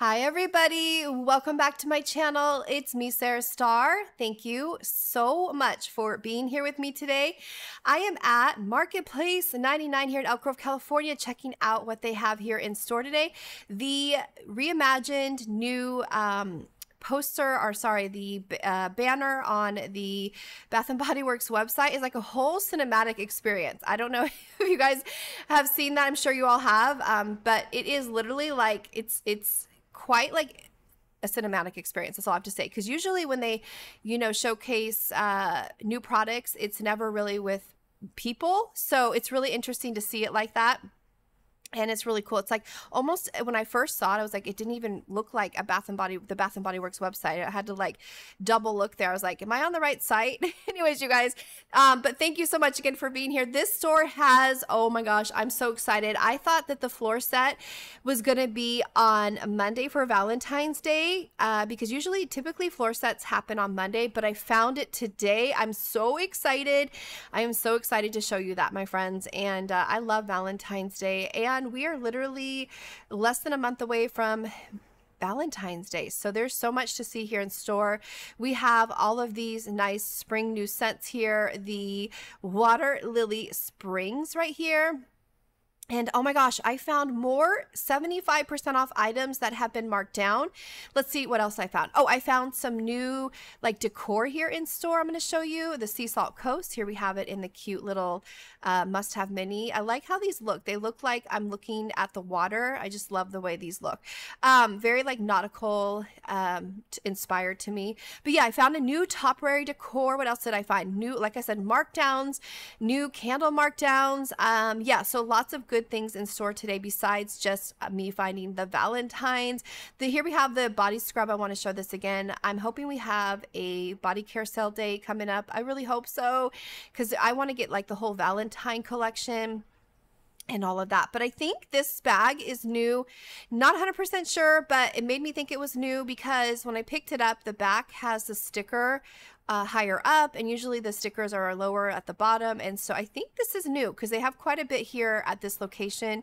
Hi, everybody. Welcome back to my channel. It's me, Sara Starr. Thank you so much for being here with me today. I am at Marketplace 99 here in Elk Grove, California, checking out what they have here in store today. The reimagined new um, poster or sorry the uh, banner on the bath and body works website is like a whole cinematic experience i don't know if you guys have seen that i'm sure you all have um, but it is literally like it's it's quite like a cinematic experience. That's all I have to say. Because usually when they, you know, showcase uh, new products, it's never really with people. So it's really interesting to see it like that and it's really cool. It's like almost when I first saw it, I was like, it didn't even look like a Bath and Body, the Bath and Body Works website. I had to like double look there. I was like, am I on the right site? Anyways, you guys, um, but thank you so much again for being here. This store has, oh my gosh, I'm so excited. I thought that the floor set was going to be on Monday for Valentine's Day uh, because usually, typically, floor sets happen on Monday, but I found it today. I'm so excited. I am so excited to show you that, my friends. And uh, I love Valentine's Day. And we are literally less than a month away from Valentine's Day. So there's so much to see here in store. We have all of these nice spring new scents here. The Water Lily Springs right here. And oh my gosh, I found more 75% off items that have been marked down. Let's see what else I found. Oh, I found some new like decor here in store. I'm going to show you the Sea Salt Coast. Here we have it in the cute little uh, must have mini. I like how these look. They look like I'm looking at the water. I just love the way these look. Um, very like nautical um, inspired to me. But yeah, I found a new Topiary decor. What else did I find? New, like I said, markdowns, new candle markdowns. Um, yeah, so lots of good good things in store today besides just uh, me finding the Valentines. The, here we have the body scrub. I want to show this again. I'm hoping we have a body care sale day coming up. I really hope so because I want to get like the whole Valentine collection and all of that. But I think this bag is new. Not 100% sure, but it made me think it was new because when I picked it up, the back has the sticker uh, higher up, and usually the stickers are lower at the bottom. And so I think this is new because they have quite a bit here at this location.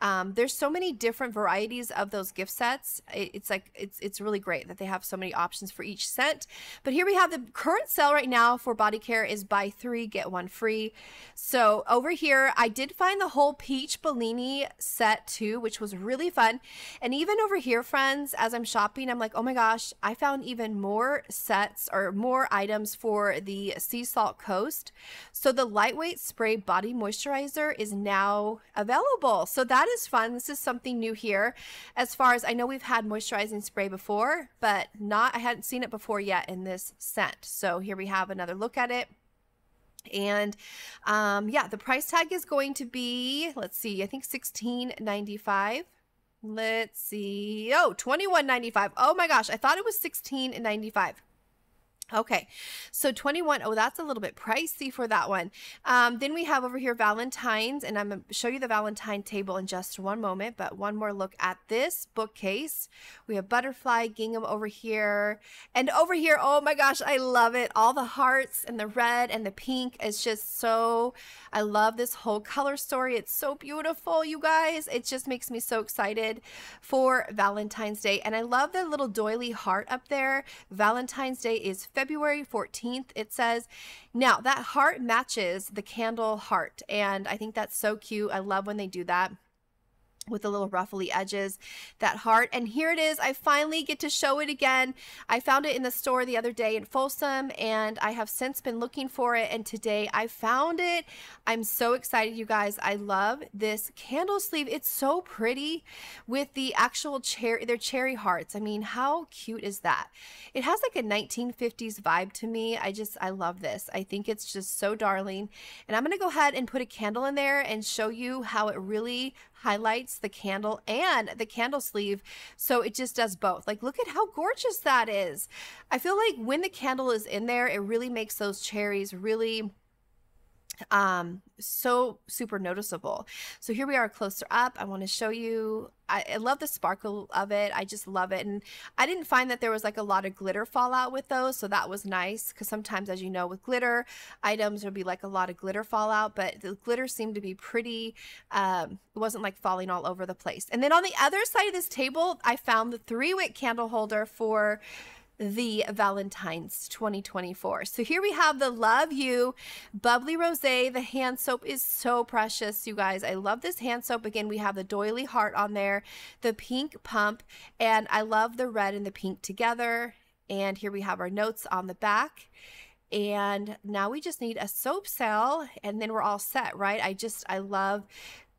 Um, there's so many different varieties of those gift sets. It, it's like it's it's really great that they have so many options for each scent. But here we have the current sale right now for body care is buy three get one free. So over here, I did find the whole peach Bellini set too, which was really fun. And even over here, friends, as I'm shopping, I'm like, oh my gosh, I found even more sets or more items for the Sea Salt Coast. So the lightweight spray body moisturizer is now available. So that is fun. This is something new here. As far as I know, we've had moisturizing spray before, but not, I hadn't seen it before yet in this scent. So here we have another look at it. And um, yeah, the price tag is going to be, let's see, I think 16.95. Let's see. Oh, 21.95. Oh my gosh, I thought it was 16.95. Okay, so 21. Oh, that's a little bit pricey for that one. Um, then we have over here Valentine's, and I'm going to show you the Valentine table in just one moment, but one more look at this bookcase. We have butterfly gingham over here, and over here, oh my gosh, I love it. All the hearts and the red and the pink. It's just so, I love this whole color story. It's so beautiful, you guys. It just makes me so excited for Valentine's Day, and I love the little doily heart up there. Valentine's Day is February 14th, it says. Now, that heart matches the candle heart, and I think that's so cute. I love when they do that with the little ruffly edges, that heart. And here it is. I finally get to show it again. I found it in the store the other day in Folsom and I have since been looking for it. And today I found it. I'm so excited, you guys. I love this candle sleeve. It's so pretty with the actual cherry, their cherry hearts. I mean, how cute is that? It has like a 1950s vibe to me. I just, I love this. I think it's just so darling. And I'm going to go ahead and put a candle in there and show you how it really highlights the candle and the candle sleeve. So it just does both. Like, look at how gorgeous that is. I feel like when the candle is in there, it really makes those cherries really um so super noticeable. So here we are closer up. I want to show you I, I, love the sparkle of it. I just love it. And i didn't find that there was like a lot of glitter fallout with those so that was nice because sometimes as you know with glitter items would be like a lot of glitter fallout but the glitter seemed to be pretty um it wasn't like falling all over the place. And then on the other side of this table i found the three wick candle holder for the Valentine's 2024. So here we have the Love You Bubbly Rosé. The hand soap is so precious, you guys. I love this hand soap. Again, we have the doily heart on there, the pink pump, and I love the red and the pink together. And here we have our notes on the back. And now we just need a soap cell and then we're all set, right? I just, I love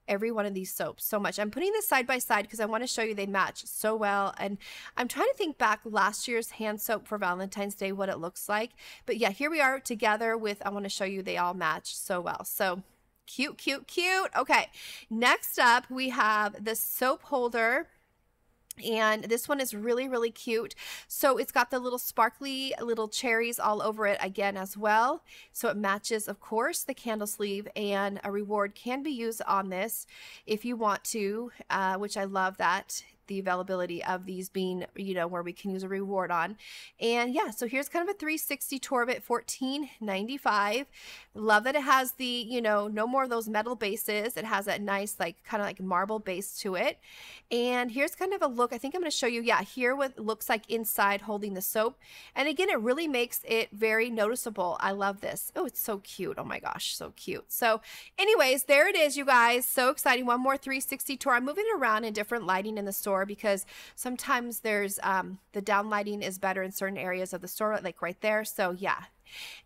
every one of these soaps so much. I'm putting this side by side because I want to show you they match so well. And I'm trying to think back last year's hand soap for Valentine's Day, what it looks like. But yeah, here we are together with, I want to show you they all match so well. So cute, cute, cute. Okay, next up we have the soap holder and this one is really really cute. So it's got the little sparkly little cherries all over it again as well. So it matches of course the candle sleeve and a reward can be used on this if you want to uh, which I love that the availability of these being, you know, where we can use a reward on. And yeah, so here's kind of a 360 tour of it, 14.95. Love that it has the, you know, no more of those metal bases. It has that nice, like, kind of like marble base to it. And here's kind of a look. I think I'm going to show you, yeah, here what looks like inside holding the soap. And again, it really makes it very noticeable. I love this. Oh, it's so cute. Oh my gosh, so cute. So anyways, there it is, you guys. So exciting. One more 360 tour. I'm moving around in different lighting in the store store because sometimes there's um, the downlighting is better in certain areas of the store, like right there. So yeah.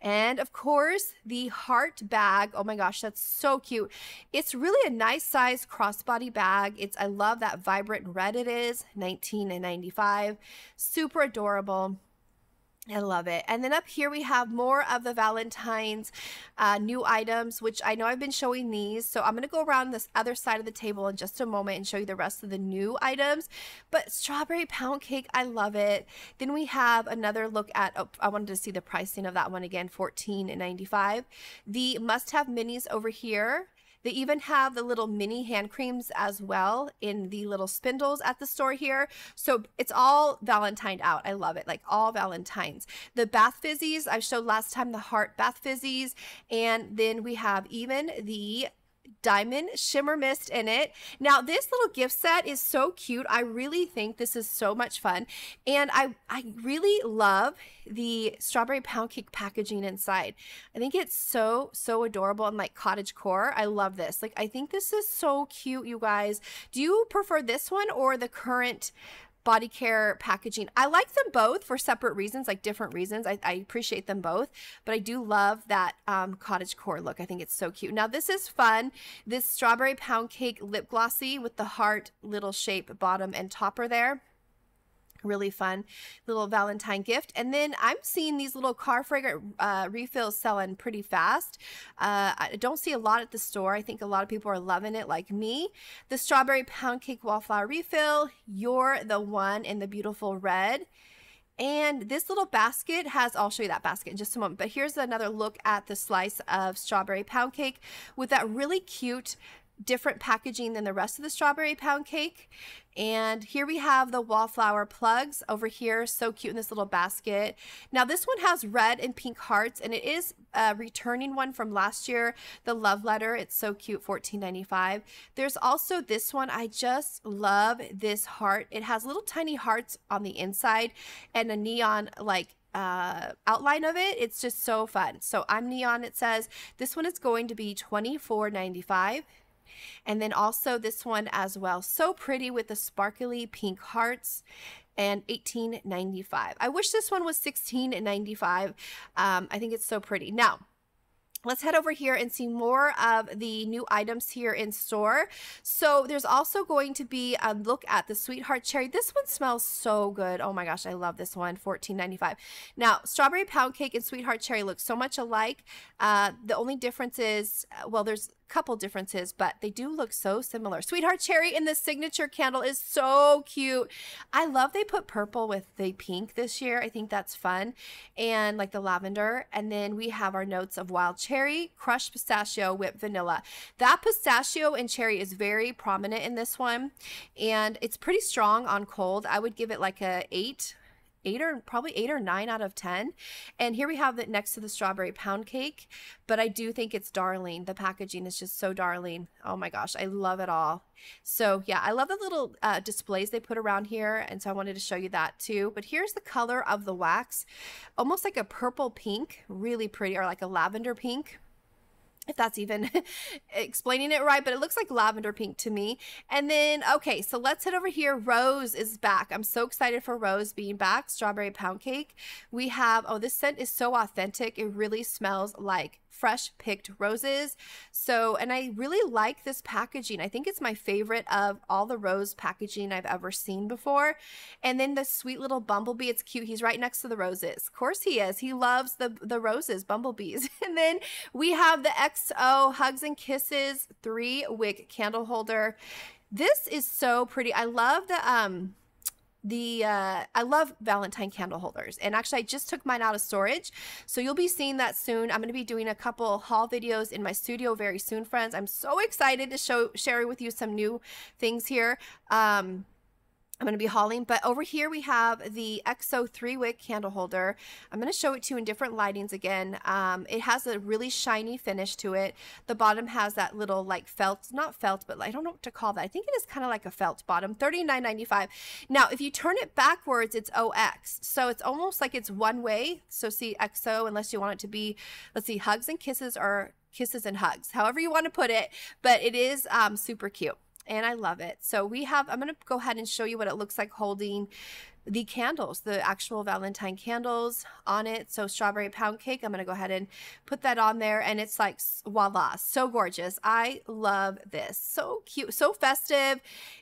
And of course, the heart bag. Oh my gosh, that's so cute. It's really a nice size crossbody bag. It's I love that vibrant red it is, 19 and 95. Super adorable. I love it. And then up here we have more of the Valentine's uh, new items, which I know I've been showing these. So I'm going to go around this other side of the table in just a moment and show you the rest of the new items. But strawberry pound cake, I love it. Then we have another look at, oh, I wanted to see the pricing of that one again, $14.95. The must-have minis over here they even have the little mini hand creams as well in the little spindles at the store here. So it's all Valentine out. I love it. Like all Valentines. The bath fizzies, I showed last time the heart bath fizzies. And then we have even the diamond shimmer mist in it. Now, this little gift set is so cute. I really think this is so much fun. And I, I really love the strawberry pound cake packaging inside. I think it's so, so adorable and like cottage core. I love this. Like, I think this is so cute, you guys. Do you prefer this one or the current body care packaging. I like them both for separate reasons, like different reasons. I, I appreciate them both, but I do love that um, cottage core look. I think it's so cute. Now this is fun. This strawberry pound cake lip glossy with the heart little shape bottom and topper there really fun little Valentine gift. And then I'm seeing these little car fragrant uh, refills selling pretty fast. Uh, I don't see a lot at the store. I think a lot of people are loving it like me. The strawberry pound cake wallflower refill. You're the one in the beautiful red. And this little basket has, I'll show you that basket in just a moment, but here's another look at the slice of strawberry pound cake with that really cute different packaging than the rest of the strawberry pound cake. And here we have the wallflower plugs over here. So cute in this little basket. Now this one has red and pink hearts and it is a returning one from last year. The love letter. It's so cute. $14.95. There's also this one. I just love this heart. It has little tiny hearts on the inside and a neon like uh, outline of it. It's just so fun. So I'm neon. It says this one is going to be $24.95. And then also this one as well. So pretty with the sparkly pink hearts and 18.95. I wish this one was 16.95. Um, I think it's so pretty. Now, Let's head over here and see more of the new items here in store. So there's also going to be a look at the Sweetheart Cherry. This one smells so good. Oh my gosh, I love this one, $14.95. Now, Strawberry Pound Cake and Sweetheart Cherry look so much alike. Uh, the only difference is, uh, well, there's couple differences, but they do look so similar. Sweetheart Cherry in the signature candle is so cute. I love they put purple with the pink this year. I think that's fun. And like the lavender. And then we have our notes of wild cherry, crushed pistachio, whipped vanilla. That pistachio and cherry is very prominent in this one. And it's pretty strong on cold. I would give it like a eight eight or probably eight or nine out of ten. And here we have it next to the strawberry pound cake. But I do think it's darling. The packaging is just so darling. Oh my gosh, I love it all. So yeah, I love the little uh, displays they put around here. And so I wanted to show you that too. But here's the color of the wax. Almost like a purple pink, really pretty, or like a lavender pink if that's even explaining it right, but it looks like lavender pink to me. And then, okay, so let's head over here. Rose is back. I'm so excited for Rose being back. Strawberry pound cake. We have, oh, this scent is so authentic. It really smells like fresh picked roses. So, and I really like this packaging. I think it's my favorite of all the rose packaging I've ever seen before. And then the sweet little bumblebee, it's cute. He's right next to the roses. Of course he is. He loves the, the roses, bumblebees. and then we have the XO Hugs and Kisses three wick candle holder. This is so pretty. I love the, um, the uh, I love Valentine candle holders and actually I just took mine out of storage so you'll be seeing that soon. I'm going to be doing a couple haul videos in my studio very soon friends. I'm so excited to show share with you some new things here. Um, I'm going to be hauling. But over here we have the EXO 3 wick candle holder. I'm going to show it to you in different lightings again. Um, it has a really shiny finish to it. The bottom has that little like felt, not felt, but I don't know what to call that. I think it is kind of like a felt bottom, $39.95. Now, if you turn it backwards, it's OX. So it's almost like it's one way. So see EXO, unless you want it to be, let's see, hugs and kisses or kisses and hugs, however you want to put it. But it is um, super cute and I love it. So we have, I'm going to go ahead and show you what it looks like holding the candles, the actual Valentine candles on it. So strawberry pound cake, I'm going to go ahead and put that on there and it's like voila, so gorgeous. I love this. So cute, so festive.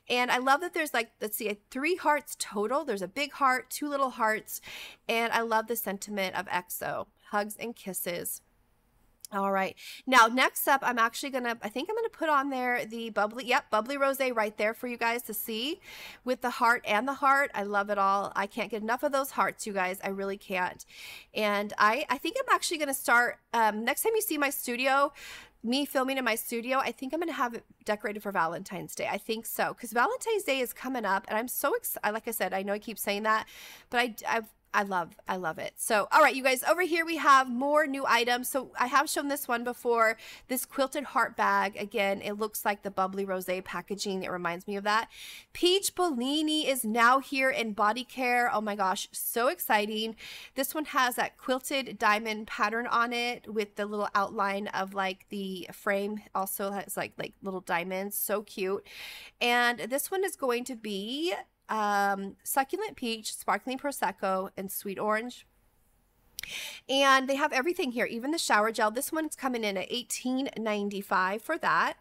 And I love that there's like, let's see, three hearts total. There's a big heart, two little hearts. And I love the sentiment of EXO, hugs and kisses. All right. Now, next up, I'm actually going to, I think I'm going to put on there the bubbly, yep, bubbly rose right there for you guys to see with the heart and the heart. I love it all. I can't get enough of those hearts, you guys. I really can't. And I, I think I'm actually going to start, um, next time you see my studio, me filming in my studio, I think I'm going to have it decorated for Valentine's Day. I think so. Because Valentine's Day is coming up and I'm so excited. Like I said, I know I keep saying that, but I, I've I love, I love it. So, all right, you guys, over here we have more new items. So I have shown this one before, this quilted heart bag. Again, it looks like the bubbly rosé packaging. It reminds me of that. Peach Bellini is now here in body care. Oh my gosh, so exciting. This one has that quilted diamond pattern on it with the little outline of like the frame also has like, like little diamonds. So cute. And this one is going to be um, succulent peach, sparkling prosecco, and sweet orange. And they have everything here, even the shower gel. This one's coming in at $18.95 for that.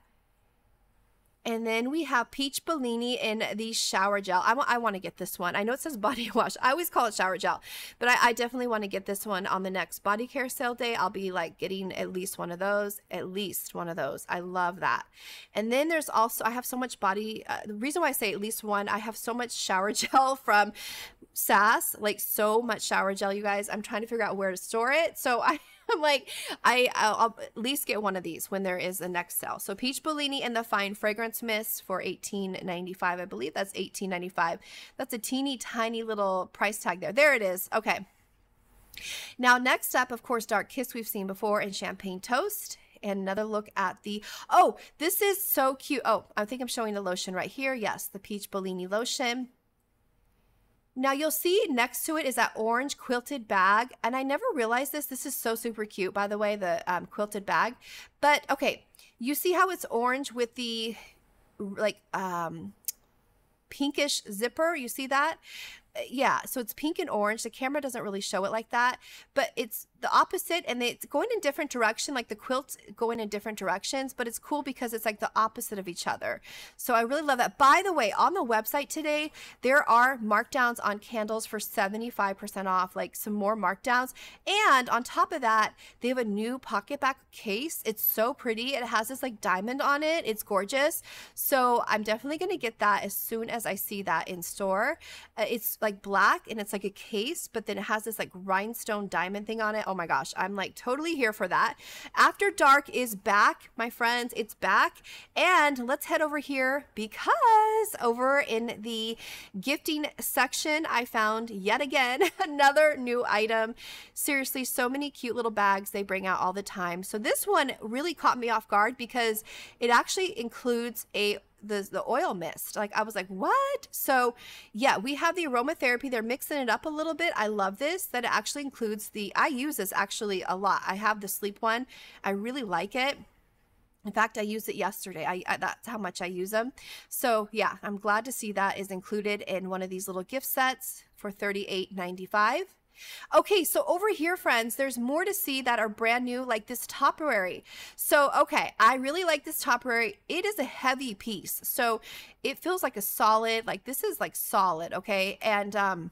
And then we have Peach Bellini in the shower gel. I, I want to get this one. I know it says body wash. I always call it shower gel, but I, I definitely want to get this one on the next body care sale day. I'll be like getting at least one of those, at least one of those. I love that. And then there's also, I have so much body, uh, the reason why I say at least one, I have so much shower gel from SAS, like so much shower gel, you guys. I'm trying to figure out where to store it. So I like, I I'll, I'll, at least get one of these when there is a next sale. So Peach Bellini and the Fine Fragrance Mist for $18.95. I believe that's $18.95. That's a teeny tiny little price tag there. There it is. Okay. Now, next up, of course, Dark Kiss we've seen before and Champagne Toast and another look at the oh this is so cute oh i think i'm showing the lotion right here yes the peach bellini lotion now you'll see next to it is that orange quilted bag. And I never realized this. This is so super cute, by the way, the um, quilted bag. But okay, you see how it's orange with the like um, pinkish zipper? You see that? Uh, yeah, so it's pink and orange. The camera doesn't really show it like that, but it's the opposite and it's going in different direction like the quilts going in different directions but it's cool because it's like the opposite of each other. So i really love that. By the way on the website today there are markdowns on candles for 75% off like some more markdowns. And on top of that they have a new PocketBac case. It's so pretty. It has this like diamond on it. It's gorgeous. So i'm definitely going to get that as soon as i see that in store. Uh, it's like black and it's like a case but then it has this like rhinestone diamond thing on it Oh my gosh, I'm like totally here for that. After Dark is back, my friends. It's back. And let's head over here because over in the gifting section, I found yet again another new item. Seriously, so many cute little bags they bring out all the time. So this one really caught me off guard because it actually includes a the the oil mist. Like I was like, what? So yeah, we have the aromatherapy. They're mixing it up a little bit. I love this. That it actually includes the. I use this actually a lot. I have the sleep one. I really like it. In fact, I used it yesterday. I, I, that's how much I use them. So yeah, I'm glad to see that is included in one of these little gift sets for $38.95. Okay, so over here, friends, there's more to see that are brand new, like this topiary. So, okay, I really like this topiary. It is a heavy piece. So it feels like a solid, like this is like solid, okay? And, um,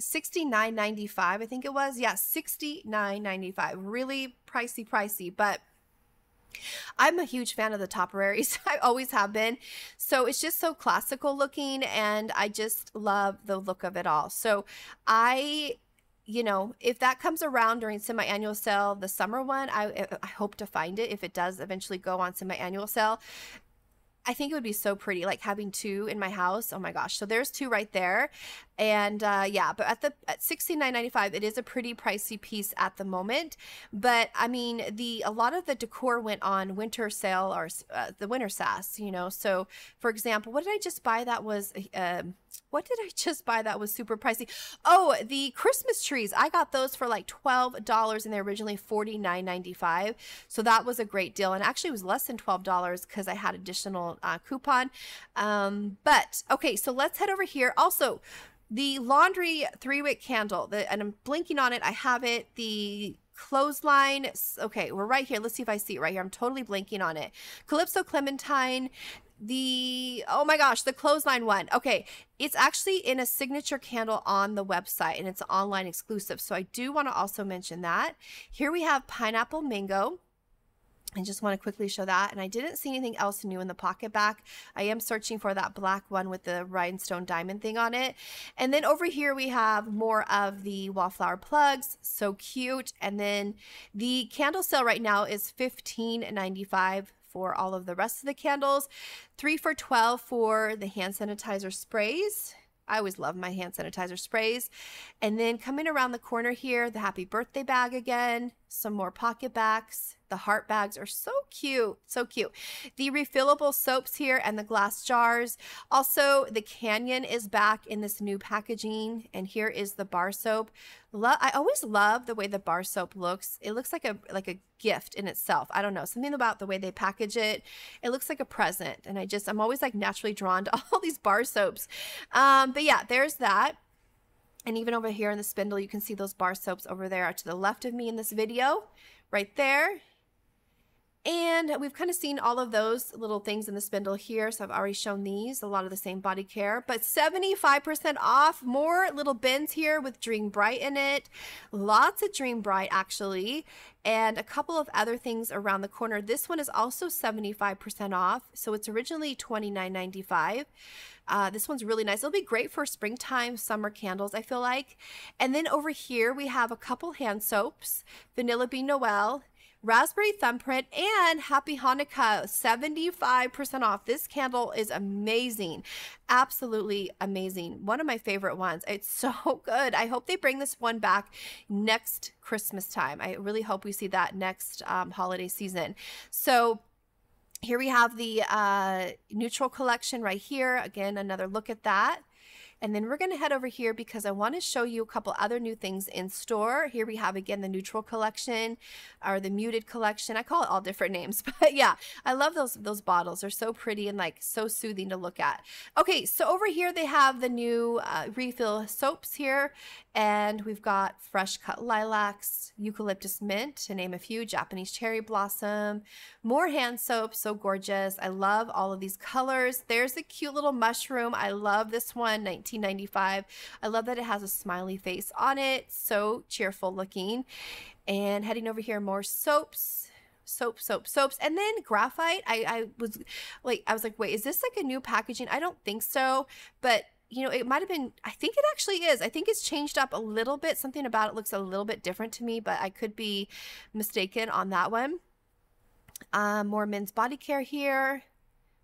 69.95 I think it was. Yeah, 69.95. Really pricey pricey, but I'm a huge fan of the Topperaries. I always have been. So it's just so classical looking and I just love the look of it all. So I you know, if that comes around during semi-annual sale, the summer one, I, I hope to find it if it does eventually go on semi-annual sale. I think it would be so pretty, like having two in my house. Oh my gosh! So there's two right there, and uh, yeah. But at the at sixty nine ninety five, it is a pretty pricey piece at the moment. But I mean, the a lot of the decor went on winter sale or uh, the winter SAS. You know, so for example, what did I just buy that was? Uh, what did I just buy that was super pricey? Oh, the Christmas trees. I got those for like $12 and they're originally $49.95. So that was a great deal. And actually, it was less than $12 because I had additional uh, coupon. Um, but okay, so let's head over here. Also, the laundry three wick candle, the, and I'm blinking on it. I have it. The clothesline. Okay, we're right here. Let's see if I see it right here. I'm totally blanking on it. Calypso Clementine the oh my gosh the clothesline one okay it's actually in a signature candle on the website and it's online exclusive so i do want to also mention that here we have pineapple mango I just want to quickly show that. And I didn't see anything else new in the PocketBac. I am searching for that black one with the rhinestone diamond thing on it. And then over here we have more of the wallflower plugs. So cute. And then the candle sale right now is $15.95 for all of the rest of the candles. Three for 12 for the hand sanitizer sprays. I always love my hand sanitizer sprays. And then coming around the corner here, the happy birthday bag again, some more PocketBacs. The heart bags are so cute, so cute. The refillable soaps here and the glass jars. Also, the Canyon is back in this new packaging. And here is the bar soap. Lo I always love the way the bar soap looks. It looks like a like a gift in itself. I don't know, something about the way they package it. It looks like a present. And I just, I'm always like naturally drawn to all these bar soaps. Um, but yeah, there's that. And even over here in the spindle, you can see those bar soaps over there to the left of me in this video, right there. And we've kind of seen all of those little things in the spindle here. So I've already shown these, a lot of the same body care, but 75% off, more little bins here with Dream Bright in it. Lots of Dream Bright actually, and a couple of other things around the corner. This one is also 75% off. So it's originally $29.95. Uh, this one's really nice. It'll be great for springtime, summer candles, I feel like. And then over here, we have a couple hand soaps, Vanilla Bean Noel, Raspberry Thumbprint, and Happy Hanukkah, 75% off. This candle is amazing. Absolutely amazing. One of my favorite ones. It's so good. I hope they bring this one back next Christmas time. I really hope we see that next um, holiday season. So, here we have the uh, neutral collection right here. Again, another look at that. And then we're going to head over here because I want to show you a couple other new things in store. Here we have again the neutral collection or the muted collection. I call it all different names, but yeah, I love those those bottles. They're so pretty and like so soothing to look at. Okay, so over here they have the new uh, refill soaps here, and we've got fresh cut lilacs, eucalyptus mint, to name a few, Japanese cherry blossom, more hand soap, so gorgeous. I love all of these colors. There's a cute little mushroom. I love this one, 19 1995. I love that it has a smiley face on it. So cheerful looking. And heading over here, more soaps soap, soap, soaps, and then graphite. I, I was like, I was like, wait, is this like a new packaging? I don't think so, but you know, it might have been. I think it actually is. I think it's changed up a little bit. Something about it looks a little bit different to me, but I could be mistaken on that one. Um, more men's body care here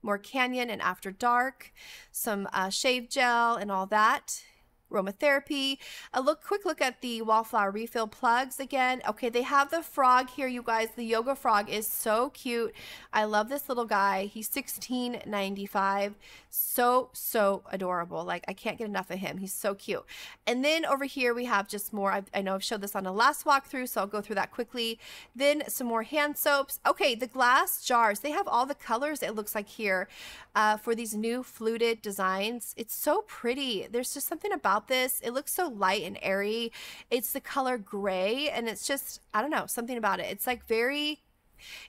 more Canyon and After Dark, some uh, shave gel and all that aromatherapy. A look, quick look at the wallflower refill plugs again. Okay, they have the frog here, you guys. The yoga frog is so cute. I love this little guy. He's $16.95. So, so adorable. Like, I can't get enough of him. He's so cute. And then over here, we have just more. I've, i know I've showed this on the last walkthrough, so I'll go through that quickly. Then some more hand soaps. Okay, the glass jars. They have all the colors, it looks like here, uh, for these new fluted designs. It's so pretty. There's just something about about this. It looks so light and airy. It's the color gray, and it's just, I don't know, something about it. It's like very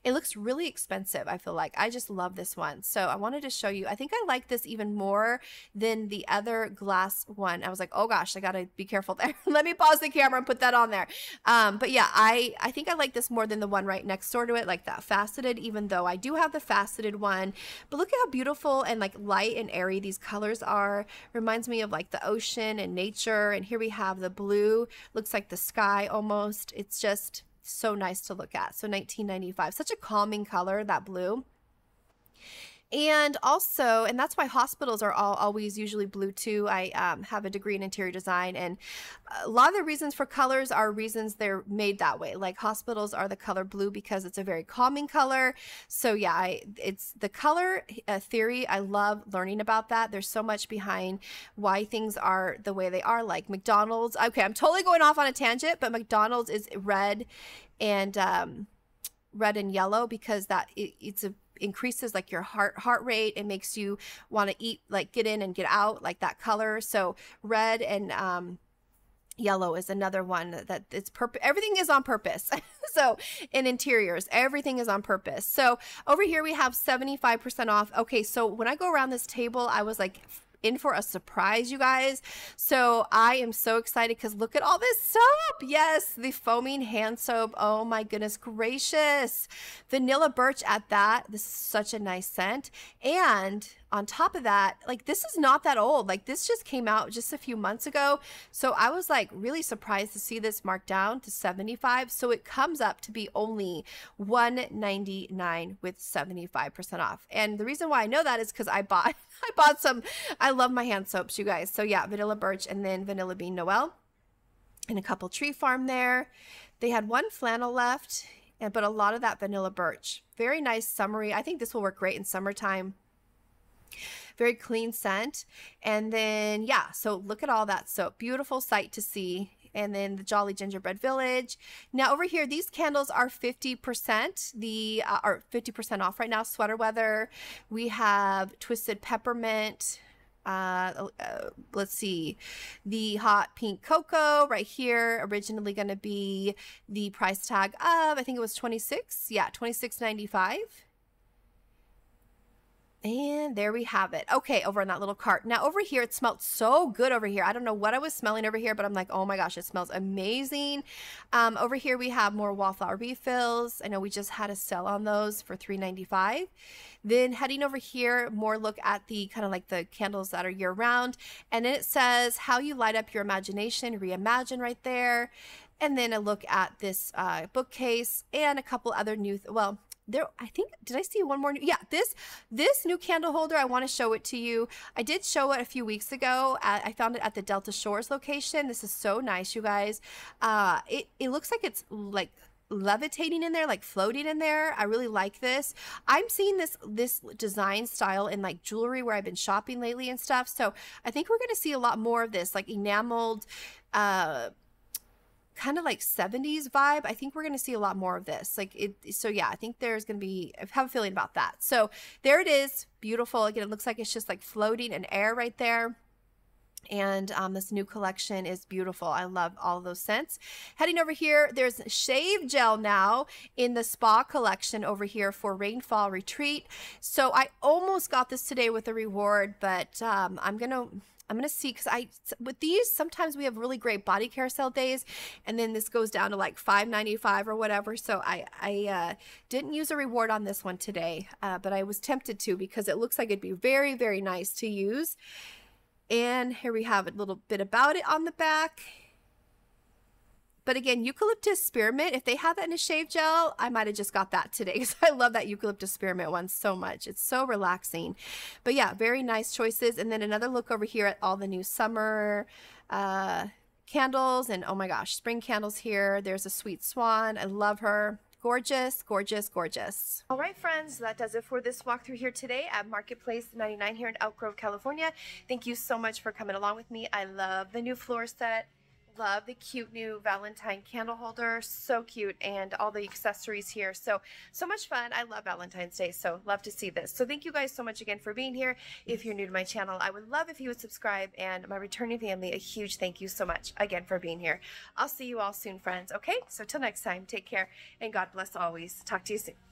it looks really expensive, I feel like. I just love this one. So I wanted to show you. I think I like this even more than the other glass one. I was like, oh gosh, I got to be careful there. Let me pause the camera and put that on there. Um, but yeah, I, I think I like this more than the one right next door to it, like that faceted, even though I do have the faceted one. But look at how beautiful and like light and airy these colors are. Reminds me of like the ocean and nature. And here we have the blue. Looks like the sky almost. It's just so nice to look at. So 1995, such a calming color, that blue. And also, and that's why hospitals are all always usually blue too. I um, have a degree in interior design, and a lot of the reasons for colors are reasons they're made that way. Like hospitals are the color blue because it's a very calming color. So yeah, I, it's the color uh, theory. I love learning about that. There's so much behind why things are the way they are. Like McDonald's. Okay, I'm totally going off on a tangent, but McDonald's is red and um, red and yellow because that it, it's a increases like your heart heart rate. It makes you want to eat like get in and get out like that color. So red and um yellow is another one that it's purpose everything is on purpose. So in interiors everything is on purpose. So over here we have 75% off. Okay so when i go around this table i was like in for a surprise, you guys. So I am so excited because look at all this soap. Yes, the foaming hand soap. Oh my goodness gracious. Vanilla birch at that. This is such a nice scent. And on top of that, like this is not that old. Like this just came out just a few months ago. So I was like really surprised to see this marked down to 75. So it comes up to be only 199 with 75% off. And the reason why I know that is because I bought I bought some I love my hand soaps, you guys. So yeah, vanilla birch and then vanilla bean Noel. And a couple tree farm there. They had one flannel left, and but a lot of that vanilla birch. Very nice summery. I think this will work great in summertime very clean scent. And then, yeah, so look at all that soap. Beautiful sight to see. And then the Jolly Gingerbread Village. Now over here, these candles are 50%. The uh, are 50% off right now. Sweater weather. We have Twisted Peppermint. Uh, uh, let's see, the hot pink cocoa right here, originally going to be the price tag of, I think it was 26. Yeah, 26.95. And there we have it. Okay, over in that little cart. Now over here, it smelled so good over here. I don't know what I was smelling over here, but I'm like, oh my gosh, it smells amazing. Um, over here, we have more wallflower refills. I know we just had a sale on those for $3.95. Then heading over here, more look at the kind of like the candles that are year round. And then it says how you light up your imagination, reimagine right there. And then a look at this uh, bookcase and a couple other new, well, there i think did i see one more new, yeah this this new candle holder i want to show it to you i did show it a few weeks ago at, i found it at the delta shores location this is so nice you guys uh it, it looks like it's like levitating in there, like floating in there. I really like this. I'm seeing this this design style in like jewelry where I've been shopping lately and stuff. So I think we're going to see a lot more of this, like enameled, uh, kind of like 70s vibe. I think we're going to see a lot more of this. Like it. So yeah, I think there's going to be. I have a feeling about that. So there it is, beautiful. Again, it looks like it's just like floating in air right there and um, this new collection is beautiful. I love all those scents. Heading over here, there's shave gel now in the spa collection over here for Rainfall Retreat. So I almost got this today with a reward, but um, I'm gonna I'm gonna see because I with these sometimes we have really great body care sale days, and then this goes down to like $5.95 or whatever. So I I uh, didn't use a reward on this one today, uh, but I was tempted to because it looks like it'd be very very nice to use. And here we have a little bit about it on the back. But again, eucalyptus spearmint, if they have that in a shave gel, I might have just got that today because I love that eucalyptus spearmint one so much. It's so relaxing. But yeah, very nice choices. And then another look over here at all the new summer uh, candles. And oh my gosh, spring candles here. There's a sweet swan. I love her. Gorgeous, gorgeous, gorgeous. All right, friends, that does it for this walkthrough here today at Marketplace 99 here in Elk Grove, California. Thank you so much for coming along with me. I love the new floor set. Love the cute new Valentine candle holder. So cute. And all the accessories here. So, so much fun. I love Valentine's Day. So love to see this. So thank you guys so much again for being here. If you're new to my channel, I would love if you would subscribe. And my returning family, a huge thank you so much again for being here. I'll see you all soon, friends. Okay? So till next time, take care and God bless always. Talk to you soon.